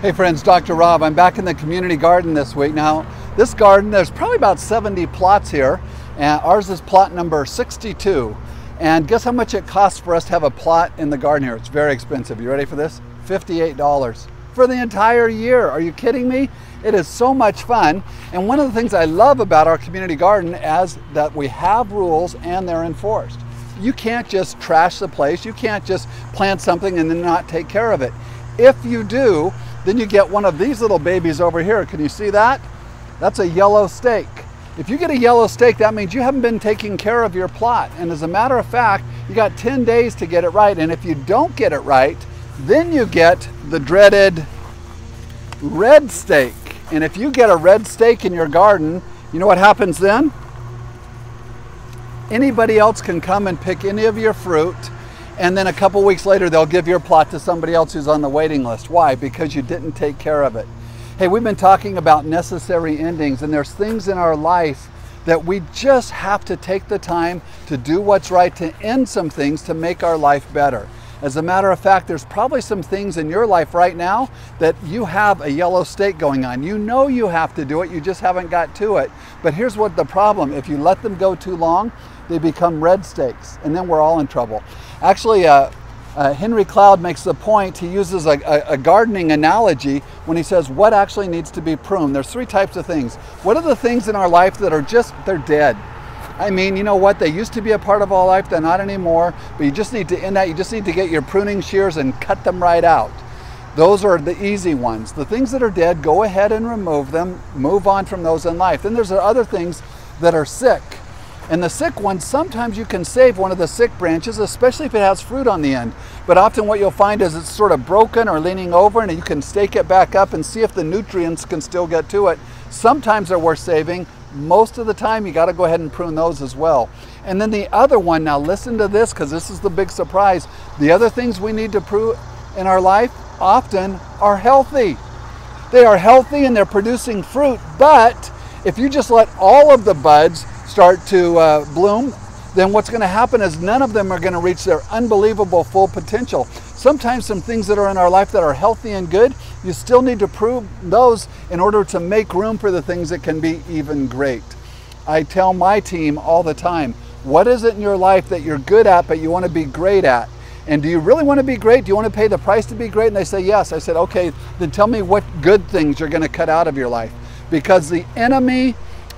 Hey friends, Dr. Rob. I'm back in the community garden this week. Now, this garden, there's probably about 70 plots here, and ours is plot number 62. And guess how much it costs for us to have a plot in the garden here? It's very expensive. You ready for this? $58 for the entire year. Are you kidding me? It is so much fun. And one of the things I love about our community garden is that we have rules and they're enforced. You can't just trash the place. You can't just plant something and then not take care of it. If you do, then you get one of these little babies over here. Can you see that? That's a yellow stake. If you get a yellow stake, that means you haven't been taking care of your plot. And as a matter of fact, you got 10 days to get it right. And if you don't get it right, then you get the dreaded red stake. And if you get a red stake in your garden, you know what happens then? Anybody else can come and pick any of your fruit and then a couple weeks later they'll give your plot to somebody else who's on the waiting list. Why? Because you didn't take care of it. Hey, we've been talking about necessary endings, and there's things in our life that we just have to take the time to do what's right to end some things to make our life better. As a matter of fact, there's probably some things in your life right now that you have a yellow stake going on. You know you have to do it, you just haven't got to it. But here's what the problem if you let them go too long, they become red stakes, and then we're all in trouble. Actually, uh, uh, Henry Cloud makes the point, he uses a, a, a, gardening analogy when he says what actually needs to be pruned. There's three types of things. What are the things in our life that are just, they're dead? I mean, you know what? They used to be a part of our life, they're not anymore, but you just need to end that. You just need to get your pruning shears and cut them right out. Those are the easy ones. The things that are dead, go ahead and remove them, move on from those in life. Then there's other things that are sick. And the sick ones, sometimes you can save one of the sick branches, especially if it has fruit on the end. But often what you'll find is it's sort of broken or leaning over and you can stake it back up and see if the nutrients can still get to it. Sometimes they're worth saving. Most of the time you gotta go ahead and prune those as well. And then the other one, now listen to this because this is the big surprise. The other things we need to prune in our life often are healthy. They are healthy and they're producing fruit, but if you just let all of the buds start to uh, bloom, then what's going to happen is none of them are going to reach their unbelievable full potential. Sometimes some things that are in our life that are healthy and good, you still need to prove those in order to make room for the things that can be even great. I tell my team all the time, what is it in your life that you're good at but you want to be great at? And do you really want to be great? Do you want to pay the price to be great? And they say yes. I said, okay, then tell me what good things you're going to cut out of your life. Because the enemy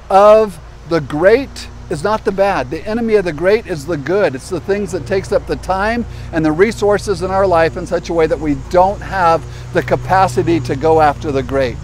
of the great is not the bad. The enemy of the great is the good. It's the things that takes up the time and the resources in our life in such a way that we don't have the capacity to go after the great.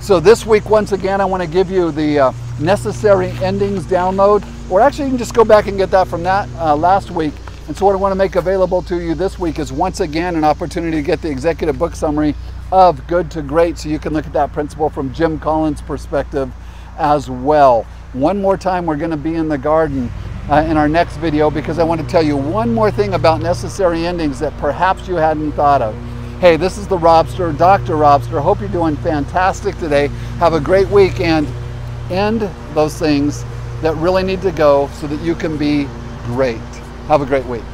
So this week, once again, I want to give you the uh, necessary endings download, or actually you can just go back and get that from that uh, last week. And so what I want to make available to you this week is once again an opportunity to get the executive book summary of Good to Great so you can look at that principle from Jim Collins' perspective as well. One more time, we're going to be in the garden uh, in our next video because I want to tell you one more thing about necessary endings that perhaps you hadn't thought of. Hey, this is the Robster, Dr. Robster. Hope you're doing fantastic today. Have a great week and end those things that really need to go so that you can be great. Have a great week.